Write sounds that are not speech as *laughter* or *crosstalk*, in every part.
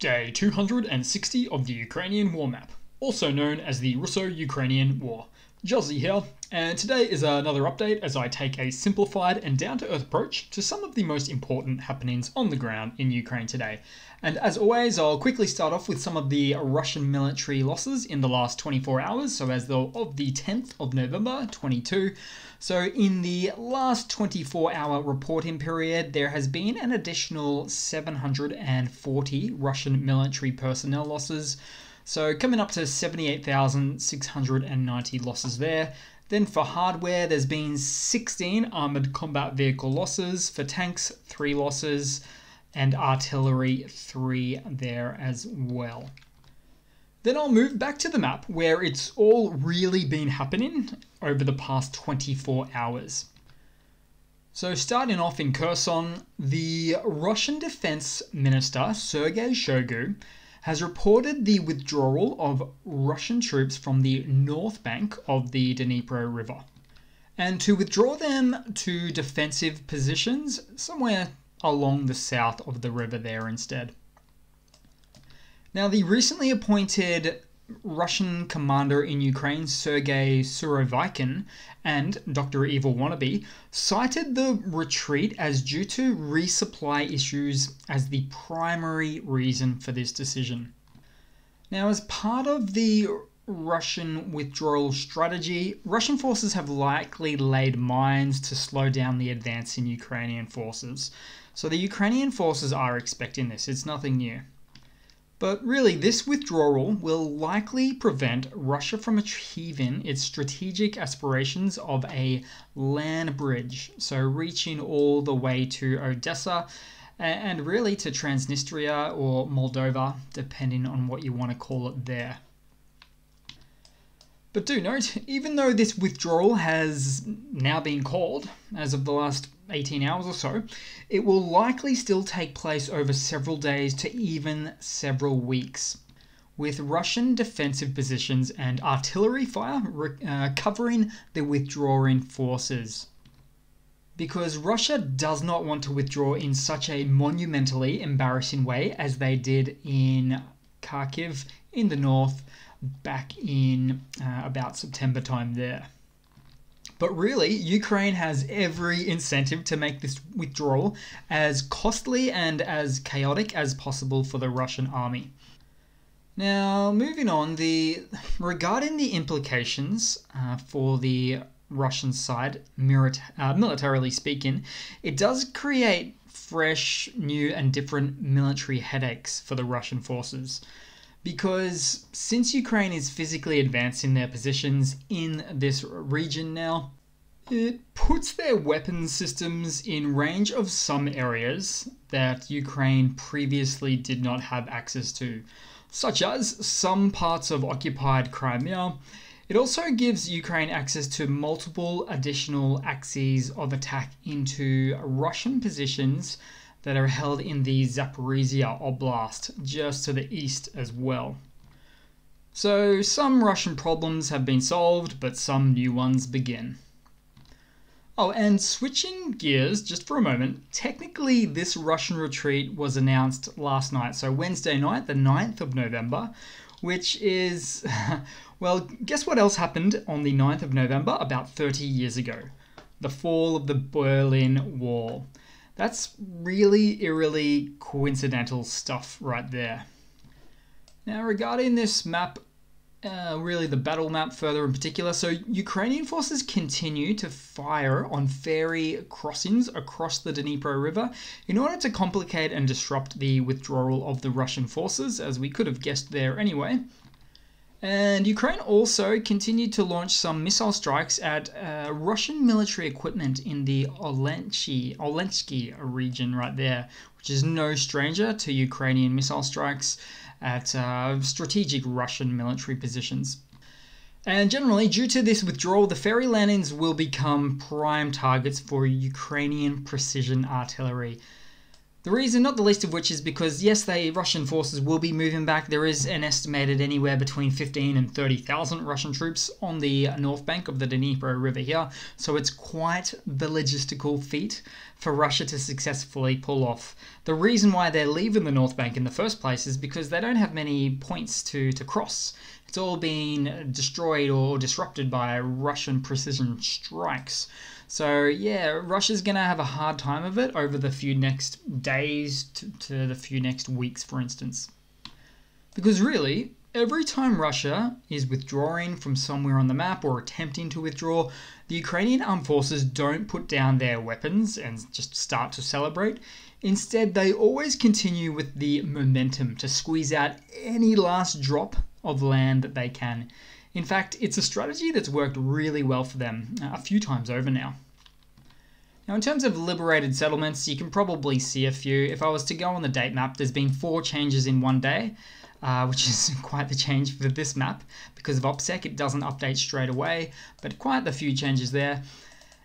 Day 260 of the Ukrainian War Map, also known as the Russo Ukrainian War. Juzzie here, and today is another update as I take a simplified and down to earth approach to some of the most important happenings on the ground in Ukraine today. And as always, I'll quickly start off with some of the Russian military losses in the last 24 hours, so as though of the 10th of November 22. So, in the last 24 hour reporting period, there has been an additional 740 Russian military personnel losses. So, coming up to 78,690 losses there. Then for hardware, there's been 16 armored combat vehicle losses. For tanks, 3 losses. And artillery, 3 there as well. Then I'll move back to the map where it's all really been happening over the past 24 hours. So, starting off in Kherson, the Russian Defense Minister Sergei Shoigu has reported the withdrawal of Russian troops from the north bank of the Dnipro River and to withdraw them to defensive positions somewhere along the south of the river there instead. Now, the recently appointed Russian commander in Ukraine, Sergei Surovikin, and Dr. Evil Wannabe cited the retreat as due to resupply issues as the primary reason for this decision. Now, as part of the Russian withdrawal strategy, Russian forces have likely laid mines to slow down the advance in Ukrainian forces. So the Ukrainian forces are expecting this, it's nothing new. But really, this withdrawal will likely prevent Russia from achieving its strategic aspirations of a land bridge, so reaching all the way to Odessa and really to Transnistria or Moldova, depending on what you want to call it there. But do note, even though this withdrawal has now been called, as of the last 18 hours or so, it will likely still take place over several days to even several weeks, with Russian defensive positions and artillery fire uh, covering the withdrawing forces. Because Russia does not want to withdraw in such a monumentally embarrassing way as they did in Kharkiv in the north back in uh, about September time there. But really, Ukraine has every incentive to make this withdrawal as costly and as chaotic as possible for the Russian army. Now, moving on, the regarding the implications uh, for the Russian side, uh, militarily speaking, it does create fresh, new, and different military headaches for the Russian forces because since Ukraine is physically advancing their positions in this region now, it puts their weapon systems in range of some areas that Ukraine previously did not have access to, such as some parts of occupied Crimea. It also gives Ukraine access to multiple additional axes of attack into Russian positions that are held in the Zaporizhia Oblast, just to the east as well. So, some Russian problems have been solved, but some new ones begin. Oh, and switching gears just for a moment, technically, this Russian retreat was announced last night, so Wednesday night, the 9th of November, which is, *laughs* well, guess what else happened on the 9th of November about 30 years ago? The fall of the Berlin Wall. That's really eerily coincidental stuff right there. Now, regarding this map, uh, really the battle map further in particular, so Ukrainian forces continue to fire on ferry crossings across the Dnipro River in order to complicate and disrupt the withdrawal of the Russian forces, as we could have guessed there anyway. And Ukraine also continued to launch some missile strikes at uh, Russian military equipment in the Olenchi, Olensky region right there, which is no stranger to Ukrainian missile strikes at uh, strategic Russian military positions. And generally, due to this withdrawal, the ferry landings will become prime targets for Ukrainian precision artillery. The reason, not the least of which, is because yes, the Russian forces will be moving back. There is an estimated anywhere between 15 and 30,000 Russian troops on the north bank of the Dnipro River here, so it's quite the logistical feat for Russia to successfully pull off. The The reason why they're leaving the North Bank in the first place is because they don't have many points to, to cross. It's all been destroyed or disrupted by Russian precision strikes. So, yeah, Russia's going to have a hard time of it over the few next days to, to the few next weeks, for instance. Because really, Every time Russia is withdrawing from somewhere on the map or attempting to withdraw, the Ukrainian armed forces don't put down their weapons and just start to celebrate. Instead, they always continue with the momentum to squeeze out any last drop of land that they can. In fact, it's a strategy that's worked really well for them uh, a few times over now. Now, in terms of liberated settlements, you can probably see a few. If I was to go on the date map, there's been four changes in one day uh, which *laughs* is quite the change for this map. Because of OPSEC, it doesn't update straight away, but quite the few changes there.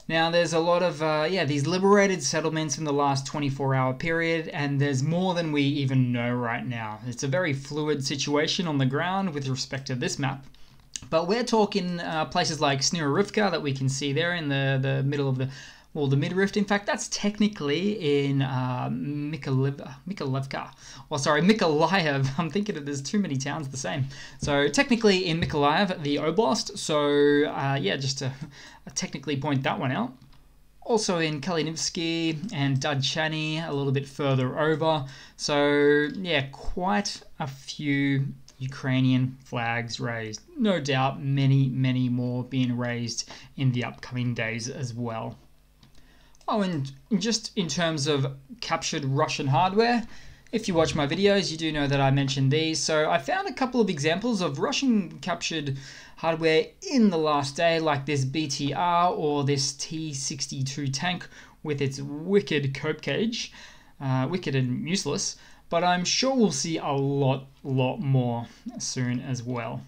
Now, there's a lot of, uh, yeah, these liberated settlements in the last 24 hour period, and there's more than we even know right now. It's a very fluid situation on the ground with respect to this map. But we're talking uh, places like Snirorivka that we can see there in the, the middle of the well, the Midrift, in fact, that's technically in uh, Mykolaiv, Or sorry, Mykolaiv. *laughs* I'm thinking that there's too many towns the same. So technically in Mykolaiv, the Oblast. So uh, yeah, just to *laughs* technically point that one out. Also in Kalinivsky and Dadchany, a little bit further over. So yeah, quite a few Ukrainian flags raised. No doubt many, many more being raised in the upcoming days as well. Oh, and just in terms of captured Russian hardware, if you watch my videos, you do know that I mentioned these. So I found a couple of examples of Russian captured hardware in the last day, like this BTR or this T62 tank with its wicked cope cage. Uh, wicked and useless, but I'm sure we'll see a lot, lot more soon as well.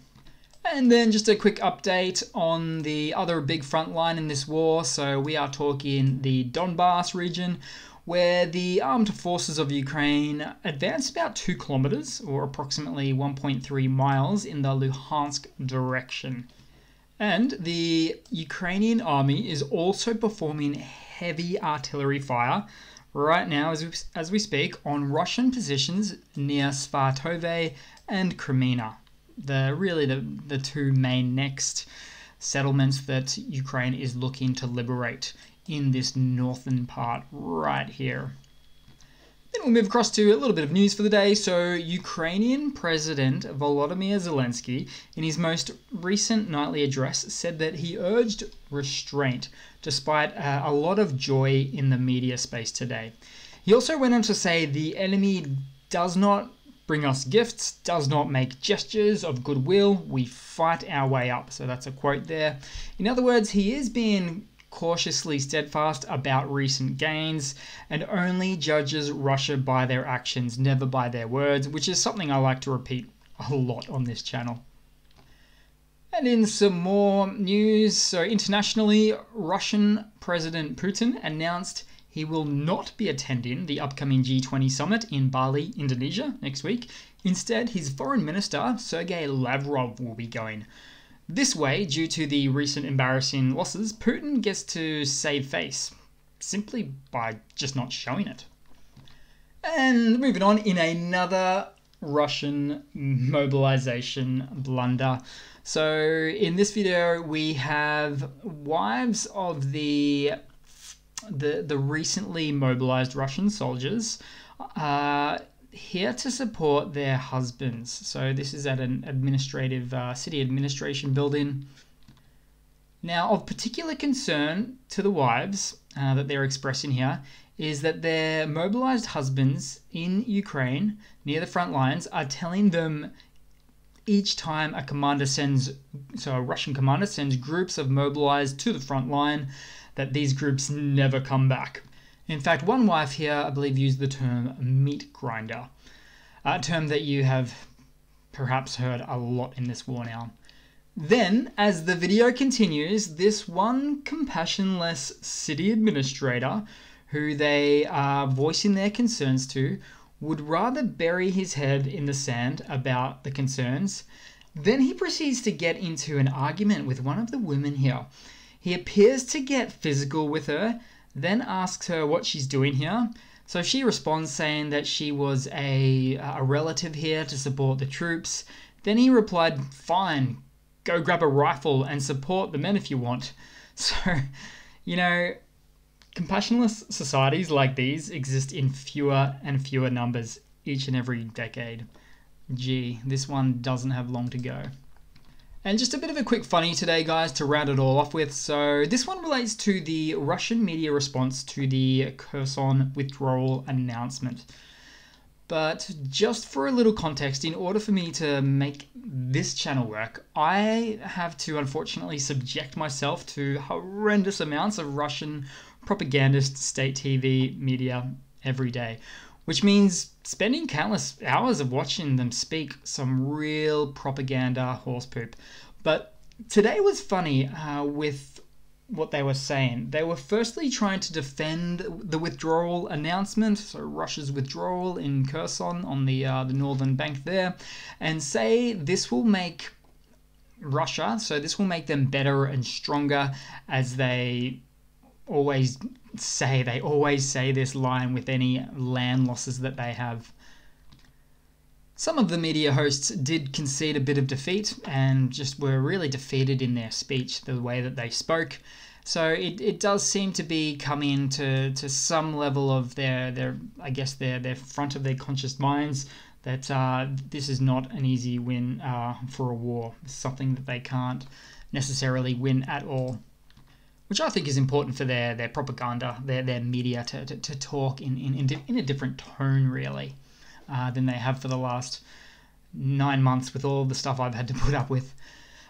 And then just a quick update on the other big front line in this war. So we are talking the Donbass region, where the armed forces of Ukraine advanced about two kilometers, or approximately 1.3 miles, in the Luhansk direction. And the Ukrainian army is also performing heavy artillery fire right now as we, as we speak on Russian positions near Svatove and Kreminna the really the, the two main next settlements that Ukraine is looking to liberate in this northern part right here. Then we'll move across to a little bit of news for the day. So, Ukrainian President Volodymyr Zelensky, in his most recent nightly address, said that he urged restraint despite uh, a lot of joy in the media space today. He also went on to say the enemy does not bring us gifts, does not make gestures of goodwill. We fight our way up. So that's a quote there. In other words, he is being cautiously steadfast about recent gains and only judges Russia by their actions, never by their words, which is something I like to repeat a lot on this channel. And in some more news, so internationally, Russian President Putin announced he will not be attending the upcoming G20 summit in Bali, Indonesia next week. Instead, his foreign minister, Sergei Lavrov, will be going. This way, due to the recent embarrassing losses, Putin gets to save face simply by just not showing it. And moving on, in another Russian mobilization blunder. So, in this video, we have wives of the the, the recently mobilized Russian soldiers are here to support their husbands. So this is at an administrative uh, city administration building. Now, of particular concern to the wives uh, that they're expressing here is that their mobilized husbands in Ukraine near the front lines are telling them each time a commander sends, so a Russian commander sends groups of mobilized to the front line, that these groups never come back. In fact, one wife here, I believe, used the term meat grinder, a term that you have perhaps heard a lot in this war now. Then, as the video continues, this one compassionless city administrator, who they are voicing their concerns to, would rather bury his head in the sand about the concerns. Then he proceeds to get into an argument with one of the women here he appears to get physical with her, then asks her what she's doing here. So she responds saying that she was a, a relative here to support the troops. Then he replied, Fine, go grab a rifle and support the men if you want. *laughs* So, you know, compassionless societies like these exist in fewer and fewer numbers each and every decade. Gee, this one doesn't have long to go. And just a bit of a quick funny today, guys, to round it all off with. So, this one relates to the Russian media response to the Kherson withdrawal announcement. But just for a little context, in order for me to make this channel work, I have to unfortunately subject myself to horrendous amounts of Russian propagandist state TV media every day, which means spending countless hours of watching them speak some real propaganda horse poop. But today was funny uh, with what they were saying. They were firstly trying to defend the withdrawal announcement, so Russia's withdrawal in Kherson on the uh, the northern bank there, and say this will make Russia, so this will make them better and stronger as they always say they always say this line with any land losses that they have. Some of the media hosts did concede a bit of defeat and just were really defeated in their speech, the way that they spoke. So it, it does seem to be coming to, to some level of their, their I guess their, their front of their conscious minds that uh, this is not an easy win uh, for a war. It's something that they can't necessarily win at all which I think is important for their, their propaganda, their, their media to, to, to talk in, in, in a different tone, really, uh, than they have for the last nine months with all the stuff I've had to put up with.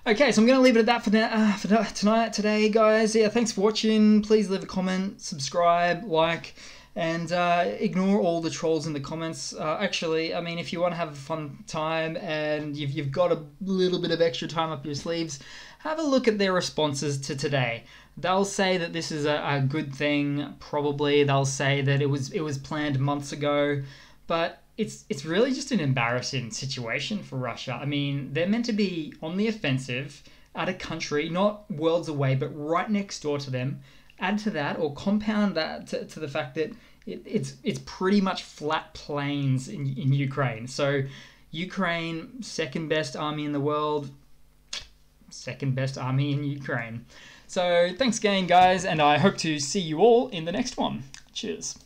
Okay, so I'm going to leave it at that for, now, uh, for tonight, today, guys. Yeah, thanks for watching. Please leave a comment, subscribe, like, and uh, ignore all the trolls in the comments. Uh, actually, I mean, if you want to have a fun time and you've, you've got a little bit of extra time up your sleeves, have a look at their responses to today. They'll say that this is a, a good thing, probably. They'll say that it was it was planned months ago, but it's it's really just an embarrassing situation for Russia. I mean, they're meant to be on the offensive at a country not worlds away, but right next door to them. Add to that, or compound that to, to the fact that it, it's it's pretty much flat plains in, in Ukraine. So Ukraine, second best army in the world, second best army in Ukraine. So thanks again, guys, and I hope to see you all in the next one. Cheers.